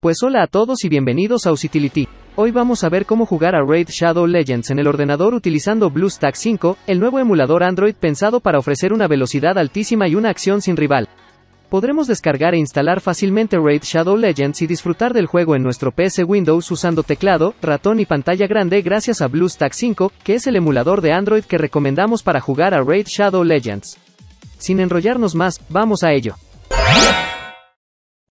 Pues hola a todos y bienvenidos a Usitility. Hoy vamos a ver cómo jugar a Raid Shadow Legends en el ordenador utilizando BlueStacks 5, el nuevo emulador Android pensado para ofrecer una velocidad altísima y una acción sin rival. Podremos descargar e instalar fácilmente Raid Shadow Legends y disfrutar del juego en nuestro PC Windows usando teclado, ratón y pantalla grande gracias a BlueStacks 5, que es el emulador de Android que recomendamos para jugar a Raid Shadow Legends. Sin enrollarnos más, vamos a ello.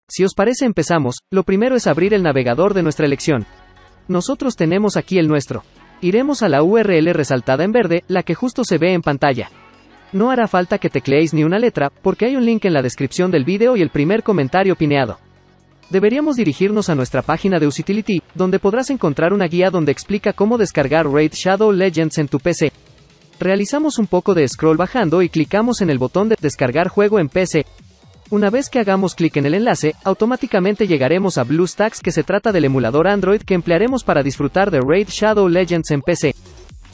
Si os parece empezamos, lo primero es abrir el navegador de nuestra elección. Nosotros tenemos aquí el nuestro. Iremos a la URL resaltada en verde, la que justo se ve en pantalla. No hará falta que tecleéis ni una letra, porque hay un link en la descripción del vídeo y el primer comentario pineado. Deberíamos dirigirnos a nuestra página de Usitility, donde podrás encontrar una guía donde explica cómo descargar Raid Shadow Legends en tu PC. Realizamos un poco de scroll bajando y clicamos en el botón de descargar juego en PC. Una vez que hagamos clic en el enlace, automáticamente llegaremos a BlueStacks que se trata del emulador Android que emplearemos para disfrutar de Raid Shadow Legends en PC.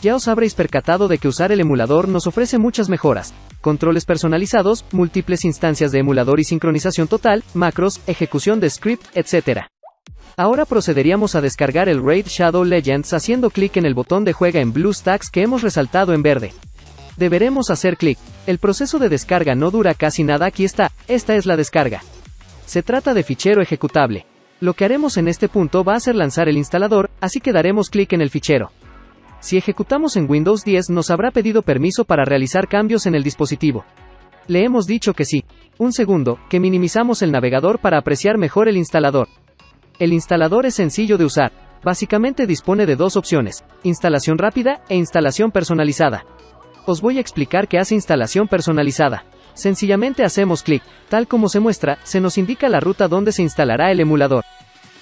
Ya os habréis percatado de que usar el emulador nos ofrece muchas mejoras. Controles personalizados, múltiples instancias de emulador y sincronización total, macros, ejecución de script, etc. Ahora procederíamos a descargar el Raid Shadow Legends haciendo clic en el botón de juega en BlueStacks que hemos resaltado en verde. Deberemos hacer clic. El proceso de descarga no dura casi nada, aquí está, esta es la descarga. Se trata de fichero ejecutable. Lo que haremos en este punto va a ser lanzar el instalador, así que daremos clic en el fichero. Si ejecutamos en Windows 10 nos habrá pedido permiso para realizar cambios en el dispositivo. Le hemos dicho que sí. Un segundo, que minimizamos el navegador para apreciar mejor el instalador. El instalador es sencillo de usar. Básicamente dispone de dos opciones, instalación rápida e instalación personalizada. Os voy a explicar qué hace instalación personalizada. Sencillamente hacemos clic, tal como se muestra, se nos indica la ruta donde se instalará el emulador.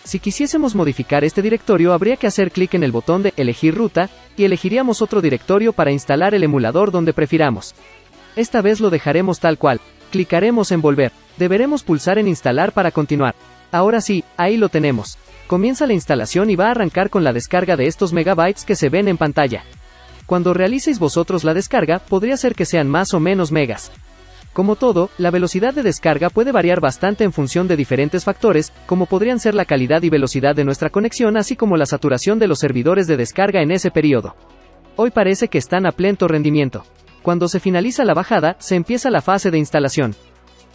Si quisiésemos modificar este directorio habría que hacer clic en el botón de Elegir ruta, y elegiríamos otro directorio para instalar el emulador donde prefiramos. Esta vez lo dejaremos tal cual. Clicaremos en Volver. Deberemos pulsar en Instalar para continuar. Ahora sí, ahí lo tenemos. Comienza la instalación y va a arrancar con la descarga de estos megabytes que se ven en pantalla. Cuando realicéis vosotros la descarga, podría ser que sean más o menos megas. Como todo, la velocidad de descarga puede variar bastante en función de diferentes factores, como podrían ser la calidad y velocidad de nuestra conexión, así como la saturación de los servidores de descarga en ese periodo. Hoy parece que están a pleno rendimiento. Cuando se finaliza la bajada, se empieza la fase de instalación.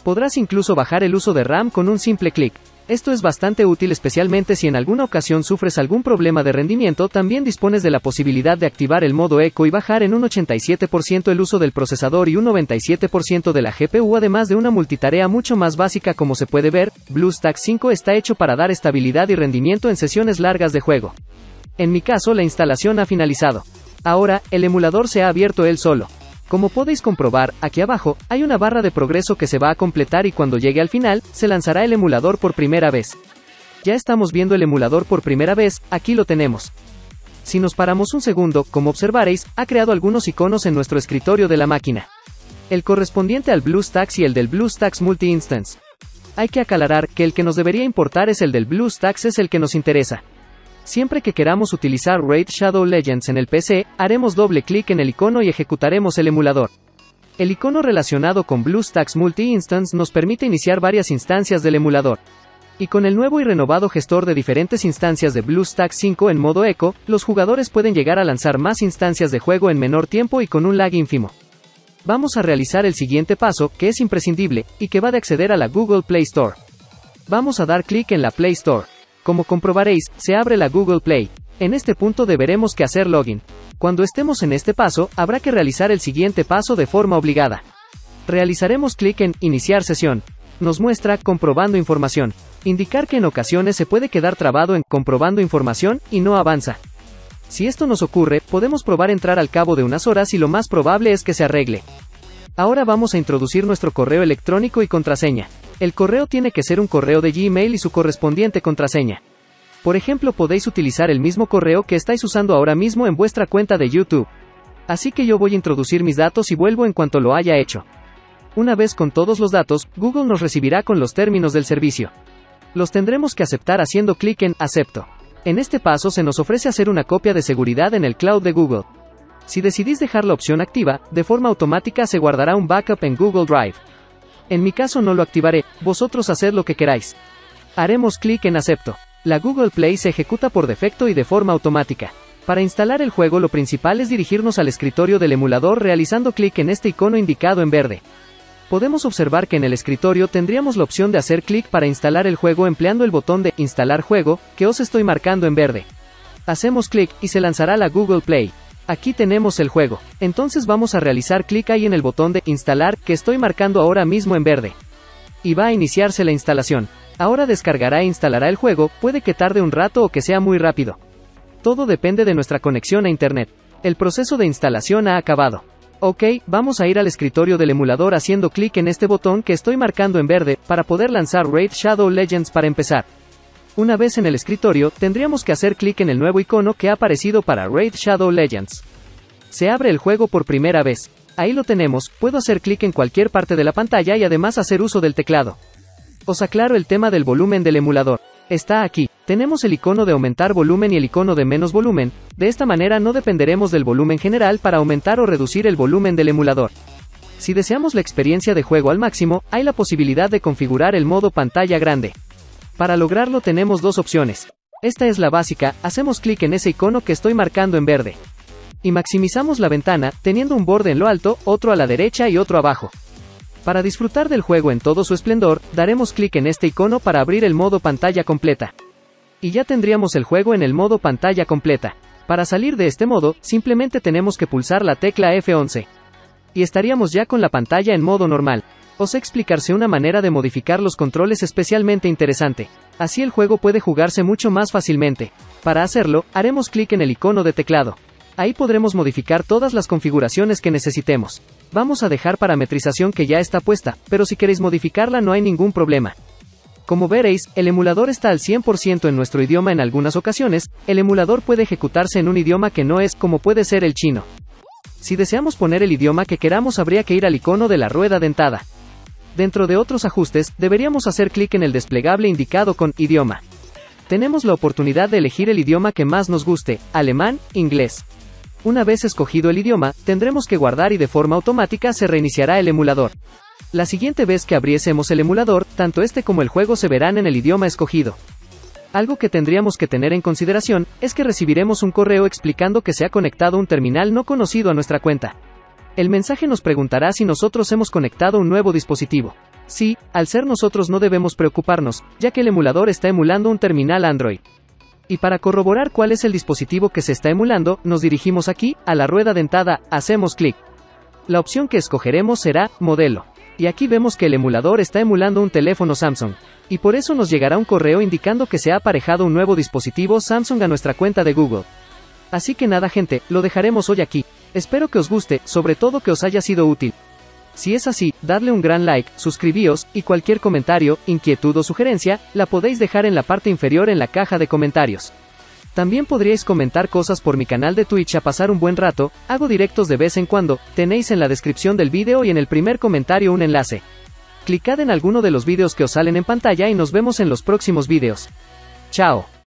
Podrás incluso bajar el uso de RAM con un simple clic. Esto es bastante útil especialmente si en alguna ocasión sufres algún problema de rendimiento, también dispones de la posibilidad de activar el modo eco y bajar en un 87% el uso del procesador y un 97% de la GPU además de una multitarea mucho más básica como se puede ver, BlueStacks 5 está hecho para dar estabilidad y rendimiento en sesiones largas de juego. En mi caso la instalación ha finalizado. Ahora, el emulador se ha abierto él solo. Como podéis comprobar, aquí abajo, hay una barra de progreso que se va a completar y cuando llegue al final, se lanzará el emulador por primera vez. Ya estamos viendo el emulador por primera vez, aquí lo tenemos. Si nos paramos un segundo, como observaréis, ha creado algunos iconos en nuestro escritorio de la máquina. El correspondiente al BlueStacks y el del BlueStacks Multi-Instance. Hay que aclarar que el que nos debería importar es el del BlueStacks es el que nos interesa. Siempre que queramos utilizar Raid Shadow Legends en el PC, haremos doble clic en el icono y ejecutaremos el emulador. El icono relacionado con BlueStacks Multi-Instance nos permite iniciar varias instancias del emulador. Y con el nuevo y renovado gestor de diferentes instancias de BlueStacks 5 en modo eco, los jugadores pueden llegar a lanzar más instancias de juego en menor tiempo y con un lag ínfimo. Vamos a realizar el siguiente paso, que es imprescindible, y que va de acceder a la Google Play Store. Vamos a dar clic en la Play Store. Como comprobaréis, se abre la Google Play. En este punto deberemos que hacer login. Cuando estemos en este paso, habrá que realizar el siguiente paso de forma obligada. Realizaremos clic en Iniciar sesión. Nos muestra Comprobando información. Indicar que en ocasiones se puede quedar trabado en Comprobando información y no avanza. Si esto nos ocurre, podemos probar entrar al cabo de unas horas y lo más probable es que se arregle. Ahora vamos a introducir nuestro correo electrónico y contraseña. El correo tiene que ser un correo de Gmail y su correspondiente contraseña. Por ejemplo, podéis utilizar el mismo correo que estáis usando ahora mismo en vuestra cuenta de YouTube. Así que yo voy a introducir mis datos y vuelvo en cuanto lo haya hecho. Una vez con todos los datos, Google nos recibirá con los términos del servicio. Los tendremos que aceptar haciendo clic en Acepto. En este paso se nos ofrece hacer una copia de seguridad en el cloud de Google. Si decidís dejar la opción activa, de forma automática se guardará un backup en Google Drive. En mi caso no lo activaré, vosotros haced lo que queráis. Haremos clic en Acepto. La Google Play se ejecuta por defecto y de forma automática. Para instalar el juego lo principal es dirigirnos al escritorio del emulador realizando clic en este icono indicado en verde. Podemos observar que en el escritorio tendríamos la opción de hacer clic para instalar el juego empleando el botón de Instalar juego, que os estoy marcando en verde. Hacemos clic y se lanzará la Google Play. Aquí tenemos el juego. Entonces vamos a realizar clic ahí en el botón de Instalar, que estoy marcando ahora mismo en verde. Y va a iniciarse la instalación. Ahora descargará e instalará el juego, puede que tarde un rato o que sea muy rápido. Todo depende de nuestra conexión a Internet. El proceso de instalación ha acabado. Ok, vamos a ir al escritorio del emulador haciendo clic en este botón que estoy marcando en verde, para poder lanzar Raid Shadow Legends para empezar. Una vez en el escritorio, tendríamos que hacer clic en el nuevo icono que ha aparecido para Raid Shadow Legends. Se abre el juego por primera vez. Ahí lo tenemos, puedo hacer clic en cualquier parte de la pantalla y además hacer uso del teclado. Os aclaro el tema del volumen del emulador. Está aquí. Tenemos el icono de aumentar volumen y el icono de menos volumen, de esta manera no dependeremos del volumen general para aumentar o reducir el volumen del emulador. Si deseamos la experiencia de juego al máximo, hay la posibilidad de configurar el modo pantalla grande. Para lograrlo tenemos dos opciones. Esta es la básica, hacemos clic en ese icono que estoy marcando en verde. Y maximizamos la ventana, teniendo un borde en lo alto, otro a la derecha y otro abajo. Para disfrutar del juego en todo su esplendor, daremos clic en este icono para abrir el modo pantalla completa. Y ya tendríamos el juego en el modo pantalla completa. Para salir de este modo, simplemente tenemos que pulsar la tecla F11. Y estaríamos ya con la pantalla en modo normal. Os explicarse una manera de modificar los controles especialmente interesante. Así el juego puede jugarse mucho más fácilmente. Para hacerlo, haremos clic en el icono de teclado. Ahí podremos modificar todas las configuraciones que necesitemos. Vamos a dejar parametrización que ya está puesta, pero si queréis modificarla no hay ningún problema. Como veréis, el emulador está al 100% en nuestro idioma en algunas ocasiones, el emulador puede ejecutarse en un idioma que no es como puede ser el chino. Si deseamos poner el idioma que queramos habría que ir al icono de la rueda dentada. Dentro de otros ajustes, deberíamos hacer clic en el desplegable indicado con idioma. Tenemos la oportunidad de elegir el idioma que más nos guste, alemán, inglés. Una vez escogido el idioma, tendremos que guardar y de forma automática se reiniciará el emulador. La siguiente vez que abriésemos el emulador, tanto este como el juego se verán en el idioma escogido. Algo que tendríamos que tener en consideración, es que recibiremos un correo explicando que se ha conectado un terminal no conocido a nuestra cuenta. El mensaje nos preguntará si nosotros hemos conectado un nuevo dispositivo. Sí, al ser nosotros no debemos preocuparnos, ya que el emulador está emulando un terminal Android. Y para corroborar cuál es el dispositivo que se está emulando, nos dirigimos aquí, a la rueda dentada, hacemos clic. La opción que escogeremos será, modelo. Y aquí vemos que el emulador está emulando un teléfono Samsung. Y por eso nos llegará un correo indicando que se ha aparejado un nuevo dispositivo Samsung a nuestra cuenta de Google. Así que nada gente, lo dejaremos hoy aquí. Espero que os guste, sobre todo que os haya sido útil. Si es así, dadle un gran like, suscribíos, y cualquier comentario, inquietud o sugerencia, la podéis dejar en la parte inferior en la caja de comentarios. También podríais comentar cosas por mi canal de Twitch a pasar un buen rato, hago directos de vez en cuando, tenéis en la descripción del vídeo y en el primer comentario un enlace. Clicad en alguno de los vídeos que os salen en pantalla y nos vemos en los próximos vídeos. Chao.